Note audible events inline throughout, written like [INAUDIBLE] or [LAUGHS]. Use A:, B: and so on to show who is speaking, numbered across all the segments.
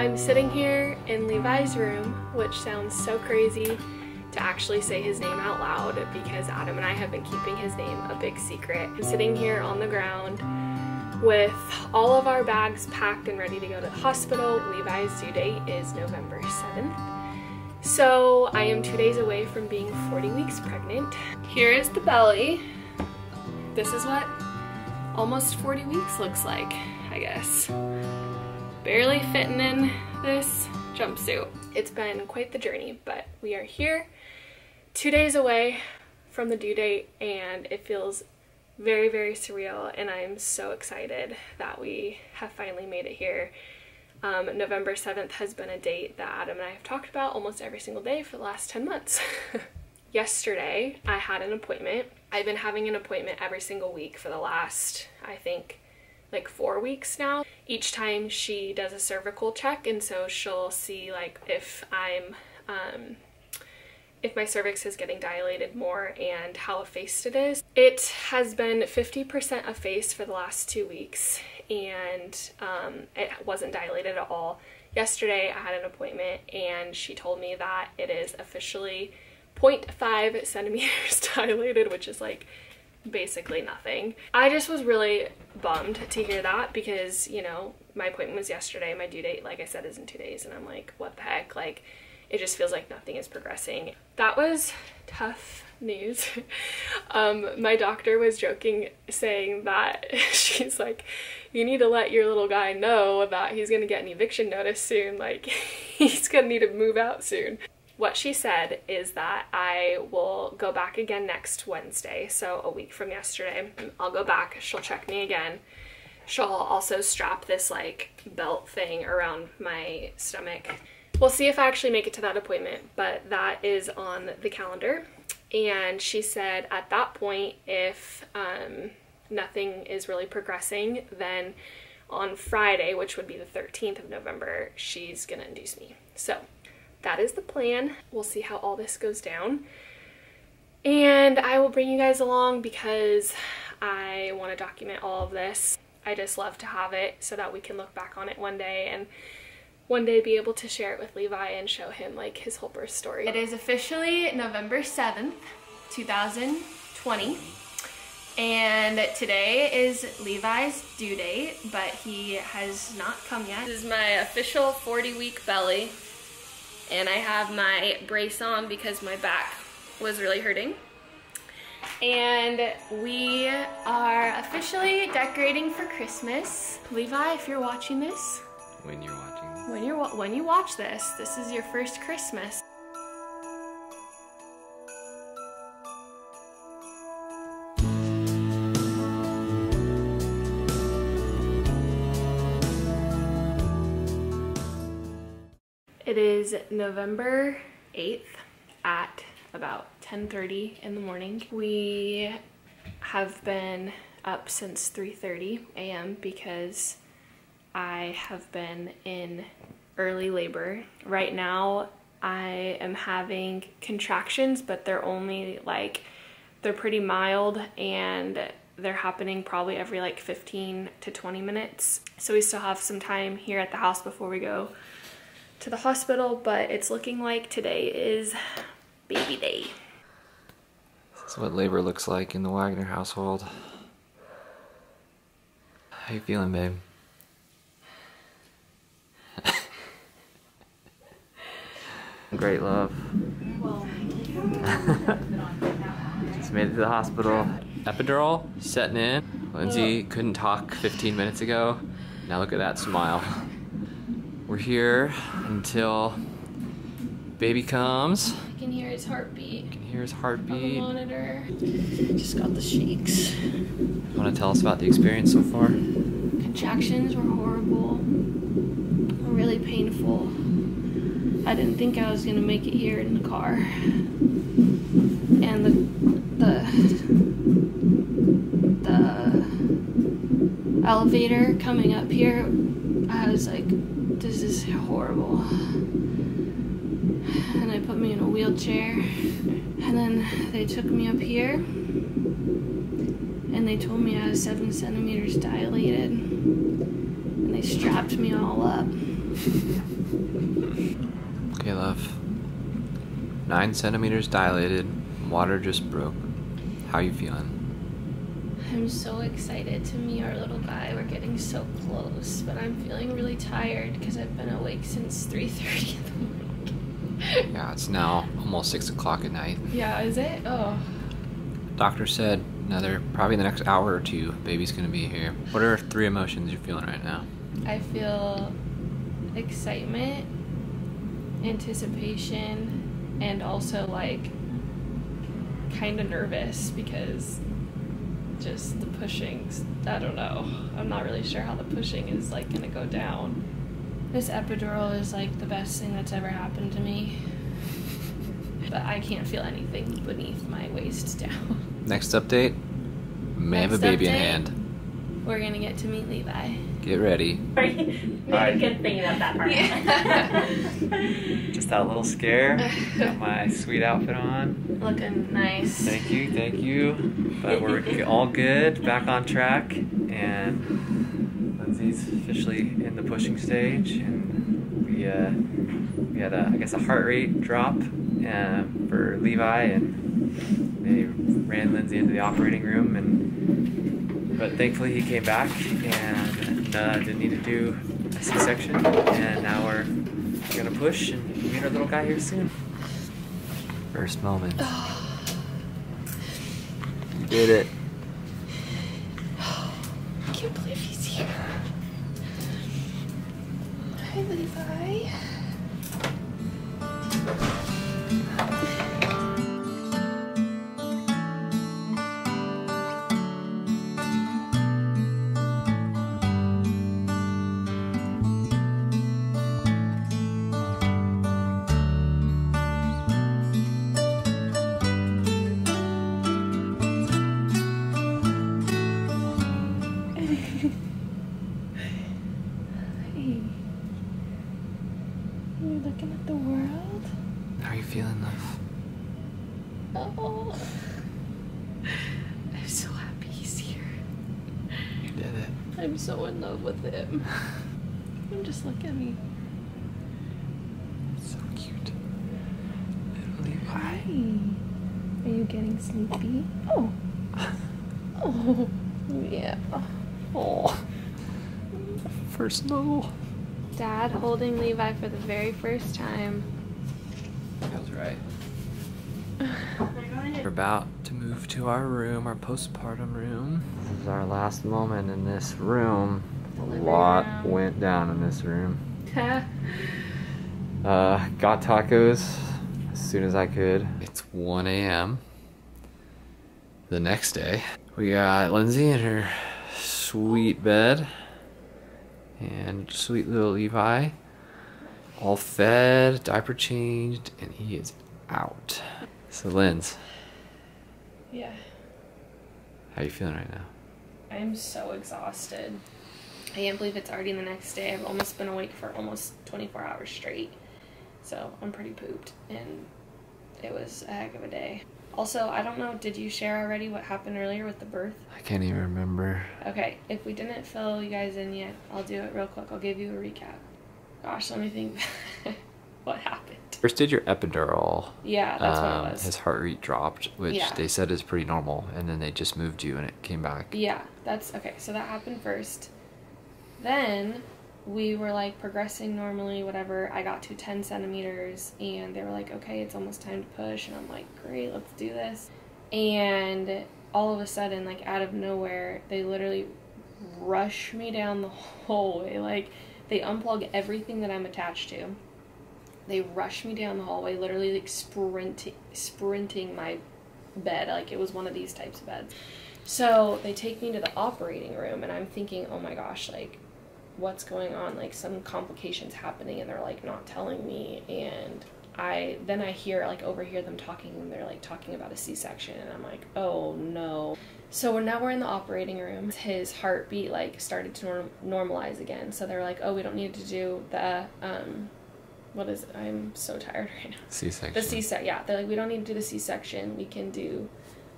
A: I'm sitting here in Levi's room, which sounds so crazy to actually say his name out loud because Adam and I have been keeping his name a big secret. I'm sitting here on the ground with all of our bags packed and ready to go to the hospital. Levi's due date is November 7th. So I am two days away from being 40 weeks pregnant. Here is the belly. This is what almost 40 weeks looks like, I guess barely fitting in this jumpsuit. It's been quite the journey, but we are here two days away from the due date and it feels very, very surreal and I'm so excited that we have finally made it here. Um, November 7th has been a date that Adam and I have talked about almost every single day for the last 10 months. [LAUGHS] Yesterday, I had an appointment. I've been having an appointment every single week for the last, I think, like four weeks now. Each time she does a cervical check and so she'll see like if I'm um, if my cervix is getting dilated more and how effaced it is. It has been 50% effaced for the last two weeks and um, it wasn't dilated at all. Yesterday I had an appointment and she told me that it is officially 0.5 centimeters [LAUGHS] dilated, which is like basically nothing. I just was really bummed to hear that because, you know, my appointment was yesterday. My due date, like I said, is in two days. And I'm like, what the heck? Like, it just feels like nothing is progressing. That was tough news. [LAUGHS] um, my doctor was joking, saying that [LAUGHS] she's like, you need to let your little guy know that he's gonna get an eviction notice soon. Like, [LAUGHS] he's gonna need to move out soon. What she said is that I will go back again next Wednesday, so a week from yesterday. I'll go back, she'll check me again. She'll also strap this like belt thing around my stomach. We'll see if I actually make it to that appointment, but that is on the calendar. And she said at that point, if um, nothing is really progressing, then on Friday, which would be the 13th of November, she's gonna induce me. So that is the plan. We'll see how all this goes down. And I will bring you guys along because I want to document all of this. I just love to have it so that we can look back on it one day and one day be able to share it with Levi and show him like his whole birth story. It is officially November 7th, 2020. And today is Levi's due date, but he has not come yet. This is my official 40 week belly and I have my brace on because my back was really hurting. And we are officially decorating for Christmas. Levi, if you're watching this.
B: When you're watching this.
A: When, you're, when you watch this, this is your first Christmas. Is November 8th at about 10.30 in the morning. We have been up since 3.30 a.m. because I have been in early labor. Right now I am having contractions, but they're only like, they're pretty mild and they're happening probably every like 15 to 20 minutes. So we still have some time here at the house before we go to the hospital, but it's looking like today is baby day.
B: This is what labor looks like in the Wagner household. How you feeling, babe? [LAUGHS] Great love. [LAUGHS] Just made it to the hospital. Epidural setting in. Lindsey couldn't talk 15 minutes ago. Now look at that smile. We're here until baby comes.
A: I can hear his heartbeat.
B: You can hear his heartbeat.
A: On the monitor. Just got the shakes.
B: You want to tell us about the experience so far?
A: Contractions were horrible. Were really painful. I didn't think I was gonna make it here in the car. And the the the elevator coming up here, I was like, this is horrible. And they put me in a wheelchair. And then they took me up here. And they told me I was seven centimeters dilated. And they strapped me all up.
B: Okay, love. Nine centimeters dilated. Water just broke. How you feeling?
A: I'm so excited to meet our little guy. We're getting so close, but I'm feeling really tired because I've been awake since 3:30 in the morning.
B: Yeah, it's now almost six o'clock at night.
A: yeah, is it? Oh,
B: Doctor said another probably the next hour or two, baby's gonna be here. What are three emotions you're feeling right now?
A: I feel excitement, anticipation, and also like kind of nervous because just the pushings. I don't know. I'm not really sure how the pushing is like gonna go down. This epidural is like the best thing that's ever happened to me. [LAUGHS] But I can't feel anything beneath my waist [LAUGHS] down.
B: Next update, may have a
A: Next
B: baby in hand.
A: We're gonna get to meet Levi.
B: Get ready. [LAUGHS]
C: Maybe
B: Alright.
C: good thinking of that part. [LAUGHS]
B: Just that little scare. Got my sweet outfit on.
A: Looking nice.
B: Thank you, thank you. But we're [LAUGHS] all good, back on track, and Lindsey's officially in the pushing stage, and we uh, we had a I guess a heart rate drop uh, for Levi, and they ran Lindsey into the operating room, and but thankfully he came back and uh, didn't need to do a C-section, and now we're gonna push and meet our little guy here soon. First moment. You did it.
A: I can't believe he's here. Hi, Levi. Looking at the world?
B: How are you feeling, love?
A: Oh. [LAUGHS] I'm so happy he's here.
B: You did it.
A: I'm so in love with him. [LAUGHS] And just look at me.
B: So cute. Little
A: Hi. Are you getting sleepy? Oh. [LAUGHS] Oh. Yeah.
B: Oh. First snuggle.
A: Dad holding Levi for the very first time.
B: Feels right. [SIGHS] We're about to move to our room, our postpartum room. This is our last moment in this room. A lot
A: room.
B: went down in this room. [LAUGHS] Uh, got tacos as soon as I could. It's 1 a.m. The next day, we got Lindsey in her sweet bed and sweet little Levi, all fed, diaper changed, and he is out. So, Linz,
A: yeah.
B: how are you feeling right now?
A: I'm so exhausted. I can't believe it's already the next day. I've almost been awake for almost 24 hours straight. So I'm pretty pooped. And it was a heck of a day. Also, I don't know, did you share already what happened earlier with the birth?
B: I can't even remember.
A: Okay, if we didn't fill you guys in yet, I'll do it real quick. I'll give you a recap. Gosh, let me think [LAUGHS] what happened.
B: First, did your epidural.
A: Yeah, that's
B: um,
A: what it was.
B: His heart rate dropped, which
A: Yeah.
B: they said is pretty normal, and then they just moved you and it came back.
A: Yeah, that's okay. So that happened first. Then we were like progressing normally, whatever. I got to 10 centimeters, and they were like, okay, it's almost time to push. And I'm like, great, let's do this. And all of a sudden, like out of nowhere, they literally rush me down the [LAUGHS] hallway. Like, they unplug everything that I'm attached to. They rush me down the hallway, literally like sprinting, sprinting my bed. Like it was one of these types of beds. So they take me to the operating room, and I'm thinking, oh my gosh, like, what's going on? Like, some complications happening, and they're like not telling me. And I then I hear like overhear them talking, and they're like talking about a C-section, and I'm like, oh no. So we're, now we're in the operating room. His heartbeat like started to norm- normalize again. So they're like, oh, we don't need to do the um, what is it? I'm so tired [LAUGHS] right now.
B: C-section.
A: The C section, yeah. They're like, we don't need to do the C section. We can do,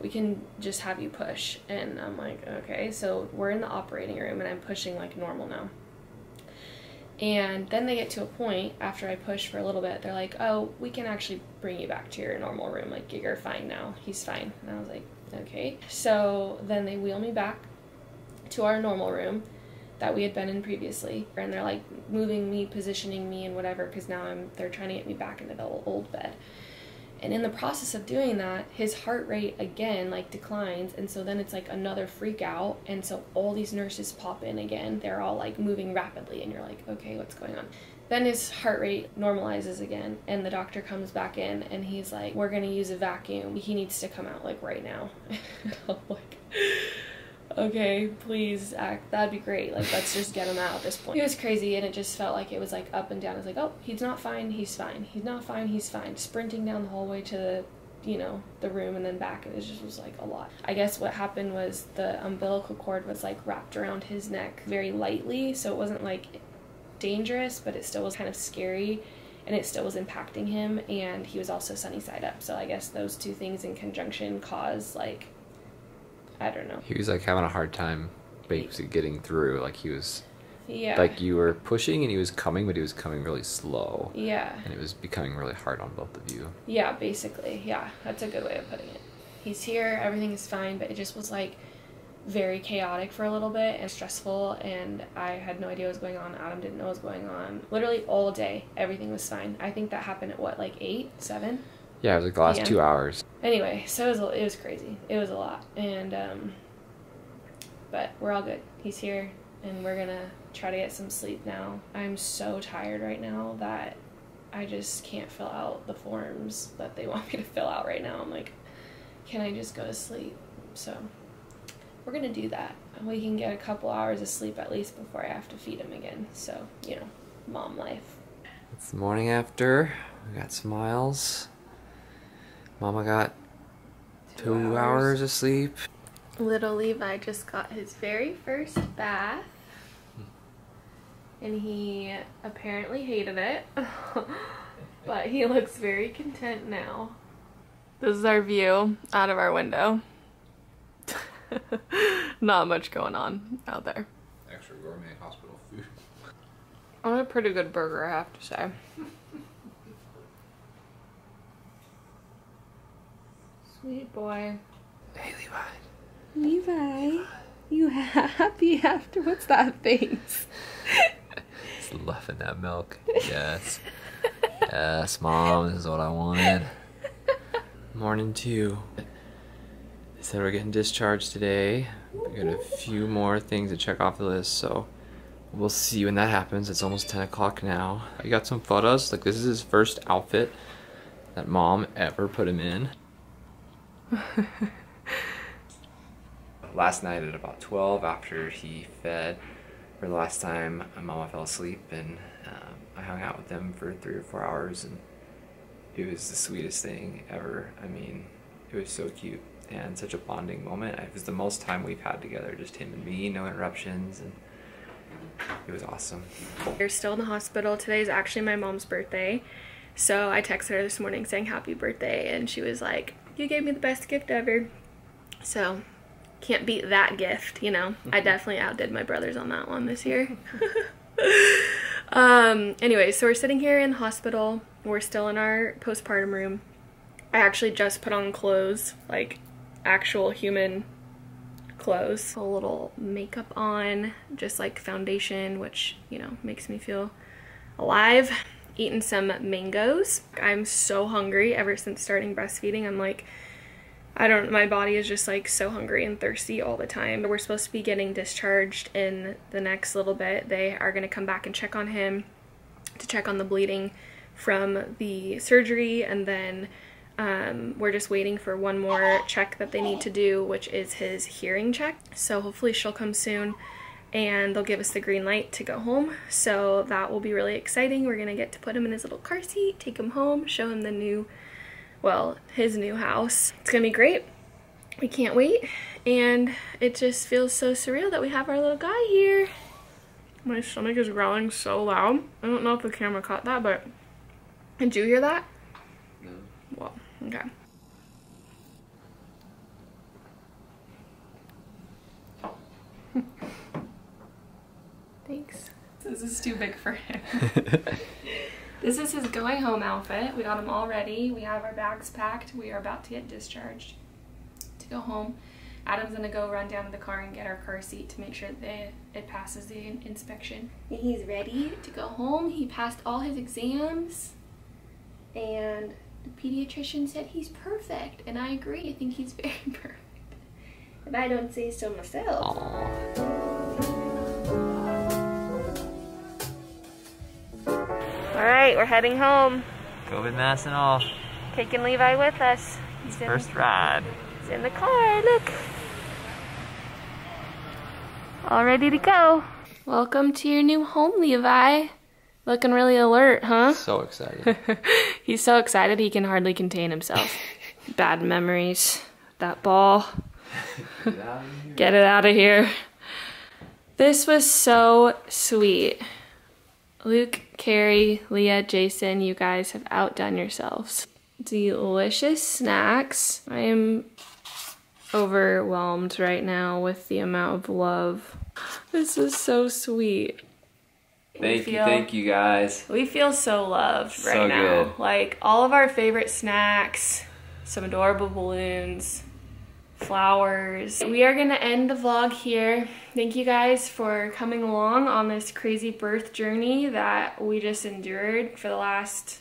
A: we can just have you push. And I'm like, okay. So we're in the operating room, and I'm pushing like normal now. And then they get to a point after I push for a little bit, they're like, oh, we can actually bring you back to your normal room. Like, you're fine now. He's fine. And I was like, okay. So then they wheel me back to our normal room that we had been in previously. And they're like moving me, positioning me, and whatever, because now I'm, they're trying to get me back into the old bed. And in the process of doing that, his heart rate again like declines, and so then it's like another freak out, and so all these nurses pop in again. They're all like moving rapidly, and you're like, okay, what's going on? Then his heart rate normalizes again, and the doctor comes back in, and he's like, we're gonna use a vacuum. He needs to come out like right now. [LAUGHS] Like, okay, please act. That'd be great. Like, let's just get him out at this point. It was crazy, and it just felt like it was like up and down. It's like, oh, he's not fine. He's fine. He's not fine. He's fine. Sprinting down the hallway to the, you know, the room and then back. And it just was like a lot. I guess what happened was the umbilical cord was like wrapped around his neck very lightly, so it wasn't like dangerous, but it still was kind of scary. And it still was impacting him, and he was also sunny side up. So I guess those two things in conjunction caused like I don't know.
B: He was like having a hard time basically getting through. Like he was
A: Yeah.
B: like you were pushing and he was coming, but he was coming really slow.
A: Yeah.
B: And it was becoming really hard on both of you.
A: Yeah, basically. Yeah, that's a good way of putting it. He's here, everything is fine, but it just was like very chaotic for a little bit and stressful and I had no idea what was going on. Adam didn't know what was going on. Literally all day, everything was fine. I think that happened at what, like eight, seven?
B: Yeah, it was like the last
A: Yeah.
B: two hours.
A: Anyway, so it was it was crazy. It was a lot, and um, but we're all good. He's here, and we're gonna try to get some sleep now. I'm so tired right now that I just can't fill out the forms that they [LAUGHS] want me to fill out right now. I'm like, can I just go to sleep? So we're gonna do that. We can get a couple hours of sleep at least before I have to feed him again. So you know, mom life.
B: It's the morning after. We got smiles. Mama got two, hours. of sleep.
A: Little Levi just got his very first bath. And he apparently hated it. [LAUGHS] but he looks very content now. This is our view out of our window. [LAUGHS] Not much going on out there.
B: Extra gourmet hospital food.
A: I'm a pretty good burger, I have to say. [LAUGHS] Sweet boy.
B: Hey Levi.
A: Levi, you happy after what's that face?
B: Just loving that milk. Yes. yes, mom, this is what I wanted. Morning two. They said we're getting discharged today. We got a few more things to check off the list, so we'll see when that happens. It's almost 10 o'clock now. I got some photos. Like, this is his first outfit that mom ever put him in. [LAUGHS] Last night at about 12, after he fed, for the last time, my mama fell asleep, and um, I hung out with him for three or four hours, and it was the sweetest thing ever. I mean, it was so cute and such a bonding moment. It was the most time we've had together, just him and me, no interruptions, and it was awesome.
A: We're still in the hospital. today is actually my mom's birthday. So I texted her this morning saying happy birthday, and she was like, You gave me the best gift ever. So can't beat that gift, you know. I definitely outdid my brothers on that one this year. [LAUGHS] um, anyway, so we're sitting here in the hospital. We're still in our postpartum room. I actually just put on clothes, like actual human clothes. A little makeup on, just like foundation, which, you know, makes me feel alive. Eating some mangoes. I'm so hungry ever since starting breastfeeding. I'm like, I don't, my body is just like so hungry and thirsty all the time. We're supposed to be getting discharged in the next little bit. They are going to come back and check on him to check on the bleeding from the surgery and then um, we're just waiting for one more check that they need to do, which is his hearing check. So hopefully she'll come soon and they'll give us the green light to go home. So that will be really exciting. We're gonna get to put him in his little car seat, take him home, show him the new, well, his new house. It's gonna be great. We can't wait. And it just feels so surreal that we have our little guy here. My stomach is growling so loud. I don't know if the camera caught that, but did you hear that?
B: No.
A: Well, okay. Thanks. This is too big for him. [LAUGHS] [LAUGHS] this is his going home outfit. We got him all ready. We have our bags packed. We are about to get discharged to go home. Adam's gonna go run down to the car and get our car seat to make sure that it passes the inspection. And he's ready to go home. He passed all his exams, and the pediatrician said he's perfect, and I agree. I think he's [LAUGHS] very perfect. If I don't say so myself.
B: Aw.
A: All right, we're heading home.
B: COVID mask and all.
A: Taking Levi with us. He's in,
B: First ride.
A: he's in the car. Look. All ready to go. Welcome to your new home, Levi. Looking really alert, huh?
B: So excited. [LAUGHS]
A: He's so excited he can hardly contain himself. [LAUGHS] Bad memories. That ball. Get it out of here. This was so sweet. Luke, Carrie, Leah, Jason, you guys have outdone yourselves. Delicious snacks. I am overwhelmed right now with the amount of love. This is so sweet. We
B: Thank you, thank you guys.
A: we feel so loved right
B: So
A: now.
B: good.
A: Like all of our favorite snacks, some adorable balloons, flowers. We are going to end the vlog here. Thank you guys for coming along on this crazy birth journey that we just endured for the last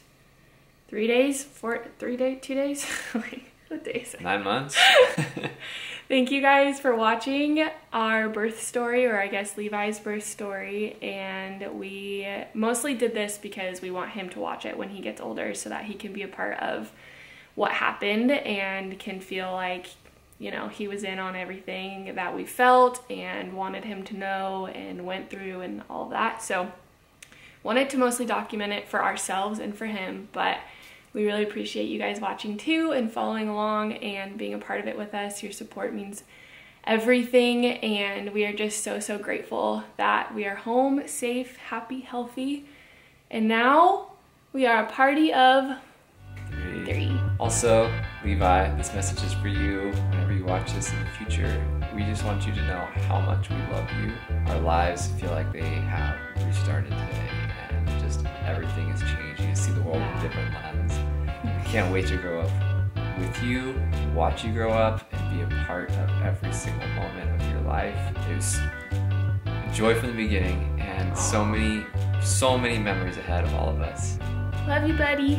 A: three days, four, three days, two days. [LAUGHS] what day is it?
B: Nine months. [LAUGHS]
A: Thank you guys for watching our birth story, or I guess Levi's birth story. And we mostly did this because we want him to watch it when he gets older so that he can be a part of what happened and can feel like, you know, he was in on everything that we felt and wanted him to know and went through and all that. So, wanted to mostly document it for ourselves and for him, but we really appreciate you guys watching too and following along and being a part of it with us. Your support means everything, and we are just so, so grateful that we are home, safe, happy, healthy. And now we are a party of three.
B: Also, Levi, this message is for you whenever you watch this in the future. We just want you to know how much we love you. Our lives feel like they have restarted today, and just everything has changed. You see the world with a different lens. We can't wait to grow up with you, watch you grow up, and be a part of every single moment of your life. It was joy from the beginning, and so many, so many memories ahead of all of us.
A: Love you, buddy.